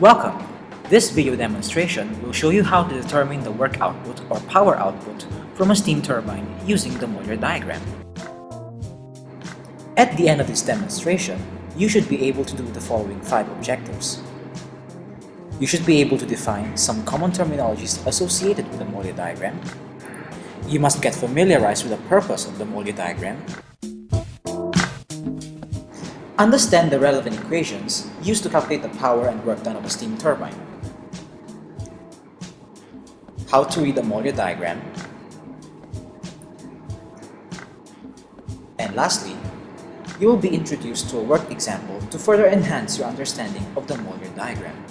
Welcome! This video demonstration will show you how to determine the work output or power output from a steam turbine using the Mollier diagram. At the end of this demonstration, you should be able to do the following five objectives. You should be able to define some common terminologies associated with the Mollier diagram. You must get familiarized with the purpose of the Mollier diagram Understand the relevant equations used to calculate the power and work done of a steam turbine. How to read the Mollier diagram. And lastly, you will be introduced to a work example to further enhance your understanding of the Mollier diagram.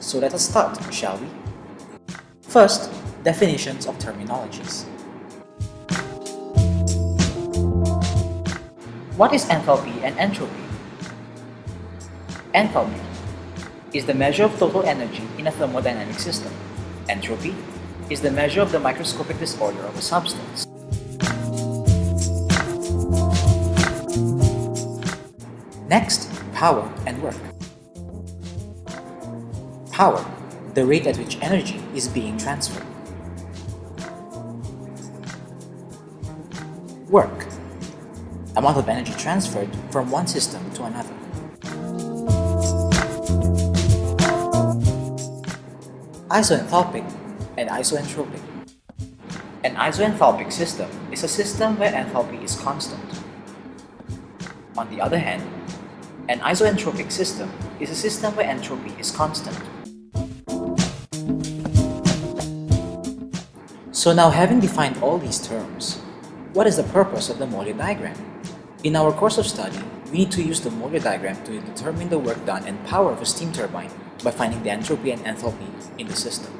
So let us start, shall we? First, definitions of terminologies. What is enthalpy and entropy? Enthalpy is the measure of total energy in a thermodynamic system. Entropy is the measure of the microscopic disorder of a substance. Next, power and work. Power, the rate at which energy is being transferred. Work, amount of energy transferred from one system to another. Isoenthalpic and isoentropic. An isoenthalpic system is a system where enthalpy is constant. On the other hand, an isoentropic system is a system where entropy is constant. So now having defined all these terms, what is the purpose of the Mollier diagram? In our course of study, we need to use the Mollier diagram to determine the work done and power of a steam turbine by finding the entropy and enthalpy in the system.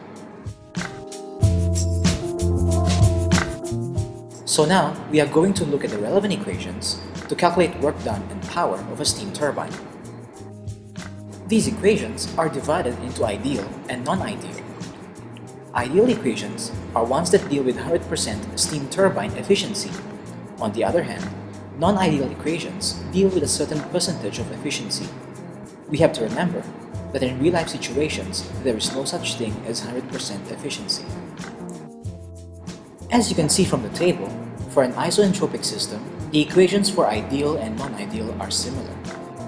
So now, we are going to look at the relevant equations to calculate work done and power of a steam turbine. These equations are divided into ideal and non-ideal. Ideal equations are ones that deal with 100% steam turbine efficiency. On the other hand, non-ideal equations deal with a certain percentage of efficiency. We have to remember that in real-life situations, there is no such thing as 100% efficiency. As you can see from the table, for an isoentropic system, the equations for ideal and non-ideal are similar.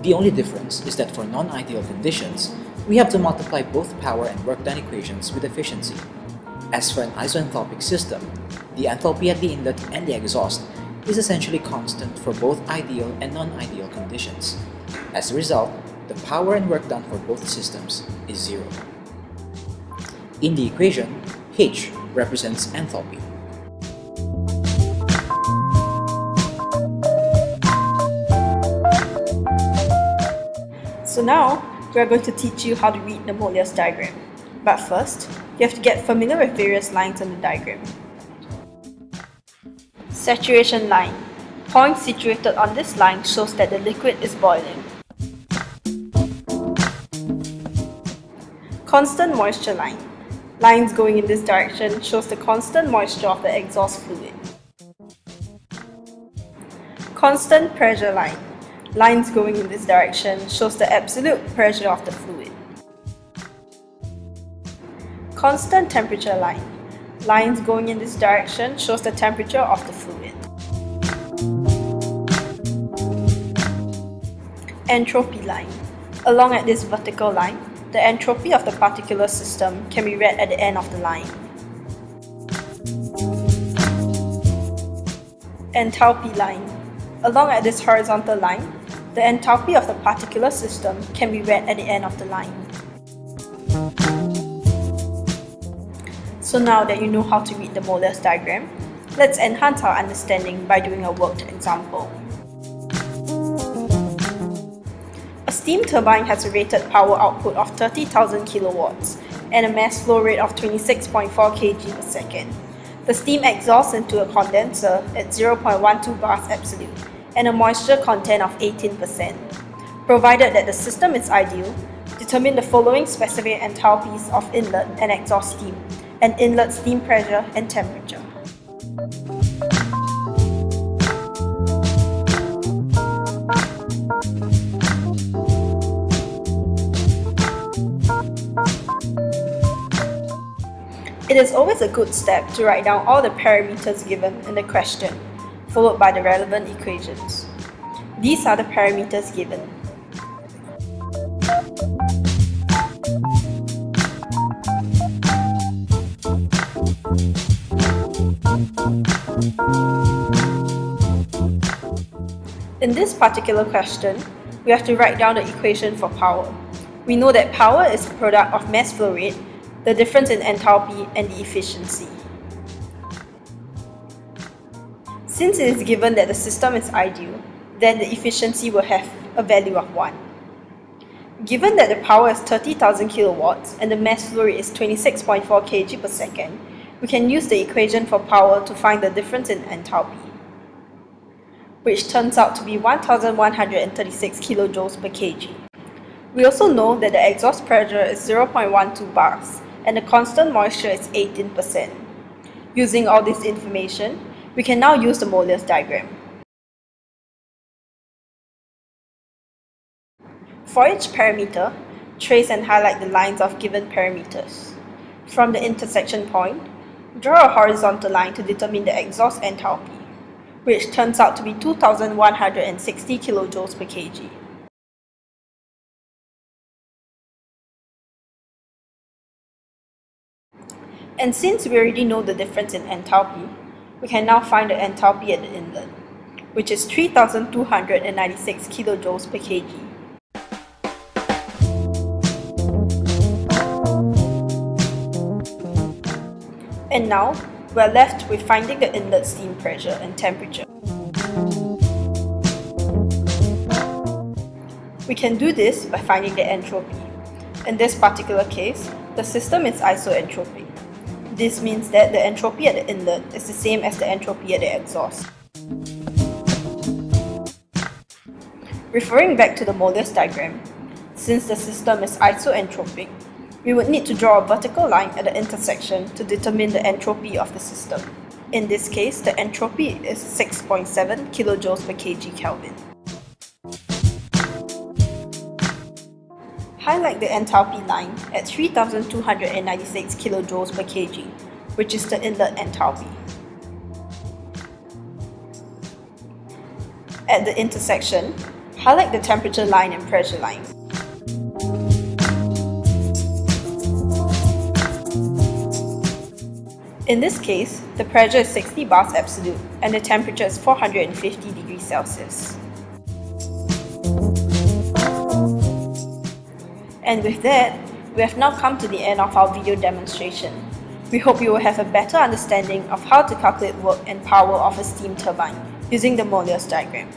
The only difference is that for non-ideal conditions, we have to multiply both power and work done equations with efficiency. As for an isoenthalpic system, the enthalpy at the inlet and the exhaust is essentially constant for both ideal and non-ideal conditions. As a result, the power and work done for both systems is zero. In the equation, H represents enthalpy. So now, we are going to teach you how to read the Mollier diagram. But first, you have to get familiar with various lines on the diagram. Saturation line. Point situated on this line shows that the liquid is boiling. Constant moisture line. Lines going in this direction shows the constant moisture of the exhaust fluid. Constant pressure line. Lines going in this direction shows the absolute pressure of the fluid. Constant temperature line. Lines going in this direction shows the temperature of the fluid. Entropy line. Along at this vertical line, the entropy of the particular system can be read at the end of the line. Enthalpy line. Along at this horizontal line, the enthalpy of the particular system can be read at the end of the line. So now that you know how to read the Mollier diagram, let's enhance our understanding by doing a worked example. Steam turbine has a rated power output of 30,000 kilowatts and a mass flow rate of 26.4 kg per second. The steam exhausts into a condenser at 0.12 bars absolute and a moisture content of 18%. Provided that the system is ideal, determine the following specific enthalpies of inlet and exhaust steam and inlet steam pressure and temperature. It is always a good step to write down all the parameters given in the question, followed by the relevant equations. These are the parameters given. In this particular question, we have to write down the equation for power. We know that power is a product of mass flow rate, the difference in enthalpy, and the efficiency. Since it is given that the system is ideal, then the efficiency will have a value of 1. Given that the power is 30,000 kilowatts and the mass flow rate is 26.4 kg per second, we can use the equation for power to find the difference in enthalpy which turns out to be 1136 kilojoules per kg. We also know that the exhaust pressure is 0.12 bars and the constant moisture is 18%. Using all this information, we can now use the Mollier diagram. For each parameter, trace and highlight the lines of given parameters. From the intersection point, draw a horizontal line to determine the exhaust enthalpy which turns out to be 2160 kilojoules per kg. And since we already know the difference in enthalpy, we can now find the enthalpy at the inlet, which is 3296 kilojoules per kg. And now, we're left with finding the inlet steam pressure and temperature. We can do this by finding the entropy. In this particular case, the system is isoentropic. This means that the entropy at the inlet is the same as the entropy at the exhaust. Referring back to the Mollier diagram, since the system is isoentropic, we would need to draw a vertical line at the intersection to determine the entropy of the system. In this case, the entropy is 6.7 kilojoules per kg Kelvin. Highlight the enthalpy line at 3296 kilojoules per kg, which is the inlet enthalpy. At the intersection, highlight the temperature line and pressure line. In this case, the pressure is 60 bars absolute and the temperature is 450 degrees Celsius. And with that, we have now come to the end of our video demonstration. We hope you will have a better understanding of how to calculate work and power of a steam turbine using the Mollier diagram.